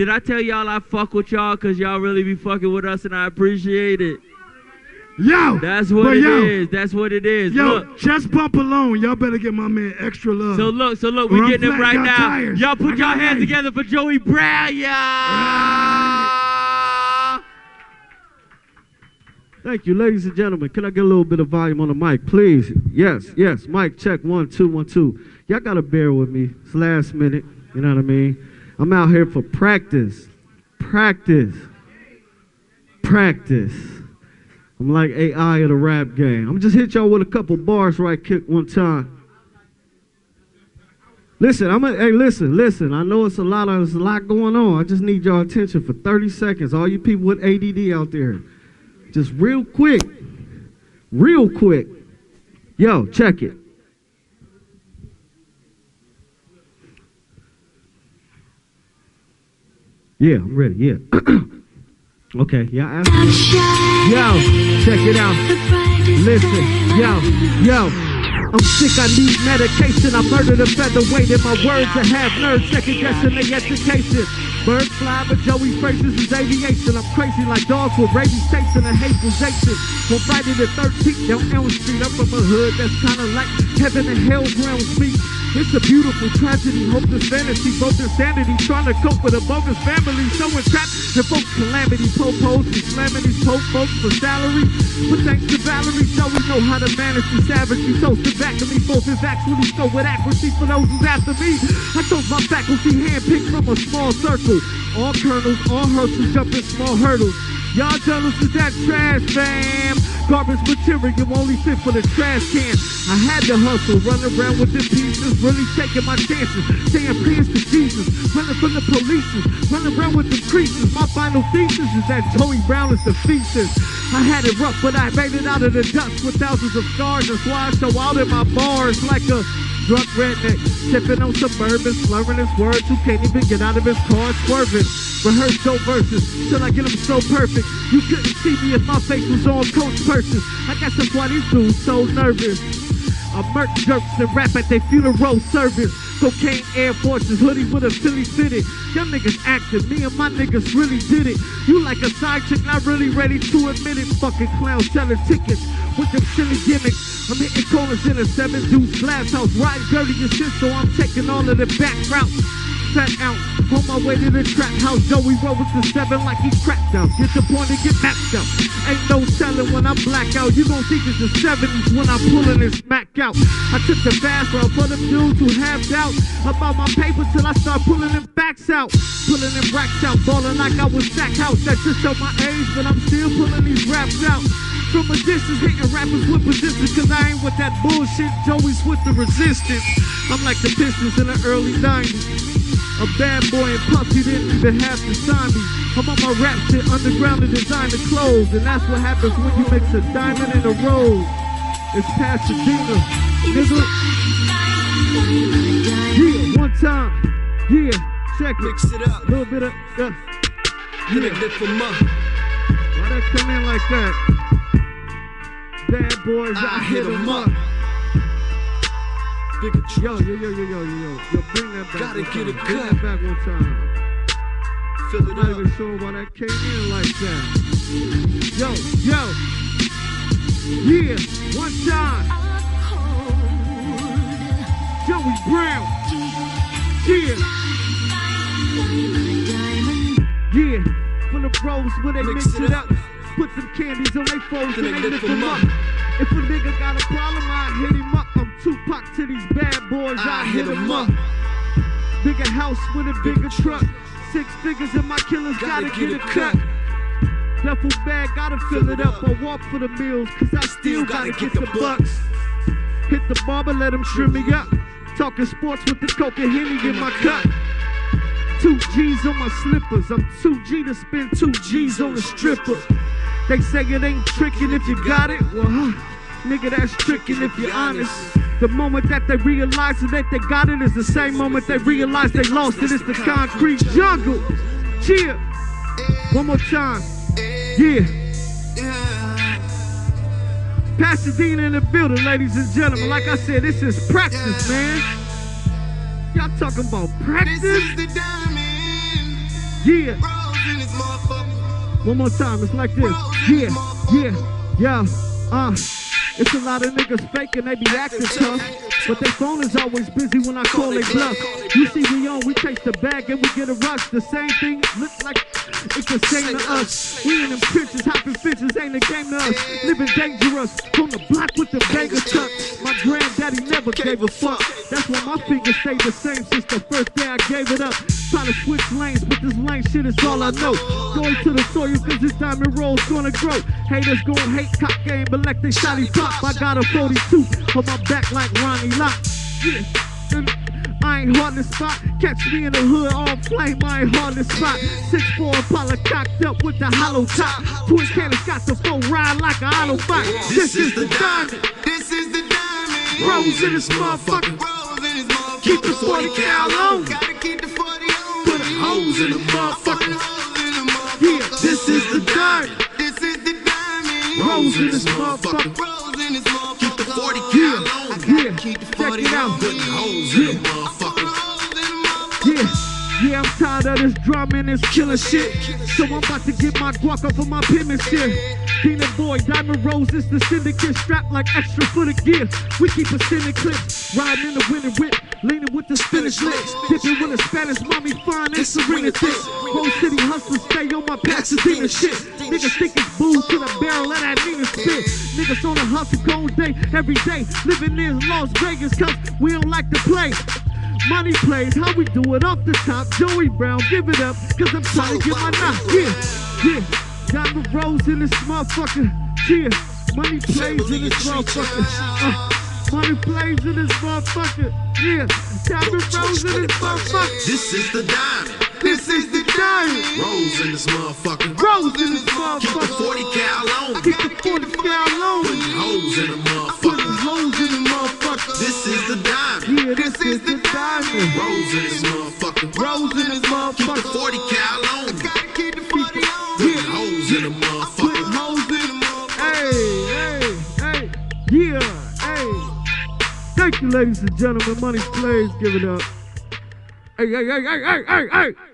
Did I tell y'all I fuck with y'all because y'all really be fucking with us and I appreciate it? Yo, That's what but it yo, is. That's what it is. Yo, Look. chest bump alone, y'all better get my man extra love. So look, so look, we I'm getting it right now. tires. Y'all put got your hands life. together for Joey Brown, y'all. Thank you, ladies and gentlemen. Can I get a little bit of volume on the mic, please? Yes, yes. Mic check one, two, one, two. Y'all gotta bear with me. It's last minute. You know what I mean? I'm out here for practice. Practice. Practice. I'm like AI of the rap game. I'm just hit y'all with a couple bars right kick one time. Listen, I'm a, hey, listen, listen. I know it's a lot of there's a lot going on. I just need y'all attention for 30 seconds. All you people with ADD out there. Just real quick. Real quick. Yo, check it. Yeah, I'm ready. Yeah. okay, yeah. I- Yo, check it out. Listen, yo, yo. I'm sick, I need medication. I murdered a featherweight and my words are half nerds, second guessing their education. Birds fly, but Joey Frazier's is aviation. I'm crazy like dogs with rabies chasing a hateful Jason. From Friday the 13th down Elm Street, I'm from a hood that's kinda like heaven and hell's ground speak. It's a beautiful tragedy, hopeless fantasy, both insanity, trying to cope with a bogus family, so entrapped in folks' calamity, popos and these pope folks for salary. But thanks to Valerie, Joey know how to manage the savagery, so toasted back to me, both is actually so with accuracy for those who's after me. I chose my faculty handpicked from a small circle, all colonels, all hurtles, jumping small hurdles. Y'all jealous of that trash, fam. Garbage material only fit for the trash can. I had to hustle, run around with the pieces, really taking my chances. Saying prayers to Jesus, running from the police, running around with the creases. My final thesis is that Joey Brown is the thesis. I had it rough, but I made it out of the dust with thousands of scars. That's why I show out in my bars like a drunk redneck, sipping on suburban, slurring his words, who can't even get out of his car swerving. Rehearse dope verses till I get them so perfect. You couldn't see me if my face was on coach purses. I guess that's why these dudes so nervous. I murk jerks and rap at their funeral service. Cocaine Air Forces, hoodie with a silly city. Them niggas acting, me and my niggas really did it. You like a side chick, not really ready to admit it. Fucking clown selling tickets with them silly gimmicks. I'm hitting corners in a seven deuce glass house, riding dirty as shit, so I'm taking all of the back routes. Fat out, on my way to the trap house. Joey roll with the seven like he cracked out. Get the point and get maxed out. Ain't no telling when I black out. You gon' think it's the 70s when I'm pulling this smack out. I took the fast route for them dudes who have doubt about my paper till I start pulling them facts out. Pulling them racks out, balling like I was Stackhouse. That just show my age, but I'm still pulling these raps out. From a distance, hitting rappers with resistance, cause I ain't with that bullshit. Joey's with the resistance. I'm like the Pistons in the early 90s. A bad boy and Puffy didn't even have to sign me. I'm on my rap shit, underground and designer clothes. And that's what happens when you mix a diamond and a rose. It's Pasadena, nigga. Yeah, one time. Yeah, check it. Mix it up. A little bit of, yeah. it lit from up. Why that come in like that? Bad boys, I, I hit hit 'em 'em up. Up. Bigger Yo, yo, yo, yo, yo, yo, yo. Yo, bring that back Gotta get time. a Bring that back one time. Fill I'm not up. even sure why that came in like that. Yo, yo. Yeah, one time. Joey Brown. Yeah, yeah. Full of bros when they mix, it up. Put some candies on their foes and they lift lift 'em them up. up. If a nigga got a problem, I hit him up. Tupac to these bad boys, I, hit him up. Bigger house with a bigger truck. Six figures and my killers gotta, get, a cut. Duffel bag, gotta fill it up. I walk for the meals, cause I still gotta, get, the bucks. Hit the barber, let him trim me up. Talking sports with the coke and Henny in my cup. Two G's on my slippers. I'm 2G to spend two G's on a stripper. They say it ain't tricking if you got it. Well, huh, nigga, that's tricking if you're honest. The moment that they realize that they got it is the same moment they realize they lost it. It's the concrete jungle. Cheer. One more time. Yeah. Pasadena in the building, ladies and gentlemen. Like I said, this is practice, man. Y'all talking about practice? This is the diamond. Yeah. Rose in this motherfucker. One more time, it's like this. Yeah, yeah, yeah, uh. It's a lot of niggas faking, they be acting tough. But their phone is always busy when I call they bluff. You see, we on, we chase the bag and we get a rush. The same thing looks like it's the same to us. We in them pictures, hopping bitches, ain't a game to us. Living dangerous, from the block with the banger tuck. My granddaddy never gave a fuck. That's why my fingers stay the same since the first day I gave it up. Trying to switch lanes, but this lane shit is all I know. Going to the soil cause this diamond roll's gonna grow. Haters gon' hate cock game, but like they shotty pop. I got a 42 on my back like Ronnie Lott. Yeah. I ain't hard to spot. Catch me in the hood on flame. I ain't hard to spot. Six four Impala cocked up with the hollow top. Twin cannons got the full ride like a Autobot. This is the diamond. This is the diamond. Rose in this motherfucker. Keep the 40 cal on. Gotta keep the 40 on. Put hose in the motherfucker. Yeah, this is the diamond. This is the diamond. Rose in this motherfucker. Keep the 40 cal on. yeah, check 40 it out. Putting holes in the motherfucker. Yeah, yeah, I'm tired of this drama and this killer shit. So I'm about to get my guac off of my penmanship. Peanut Boy, Diamond roses, the syndicate strapped like extra for the gear. We keep a sending clips, riding in the winter whip, leaning with the spinach lips, dipping with a Spanish mommy fine and Serena thick. Rose City hustlers stay on my Pasadena shit. Niggas think it's booze to the barrel of that Nina spit. Niggas on the hustle cold day, every day, living in Las Vegas cause we don't like to play. Money plays, how we do it off the top. Joey Brown, give it up, cause I'm trying to get my knock. Yeah, yeah. Diamond Rose in this motherfucker. Yeah, money plays in this motherfucker. Uh, money plays in this motherfucker. Yeah, Diamond Rose in this motherfucker. This is the diamond. This is the diamond. Rose in this motherfucker. Rose in this motherfucker. Keep the motherfucker. 40 cal on. Keep the 40 cal on. Putting holes in the Putting motherfucker. holes in the motherfucker. This is the diamond. Yeah, this is the diamond. Rose in this motherfucker. Rose in this motherfucker. Keep the motherfucker. 40 You, ladies and gentlemen. Money plays, give it up. Hey, hey, hey, hey, hey, hey, hey.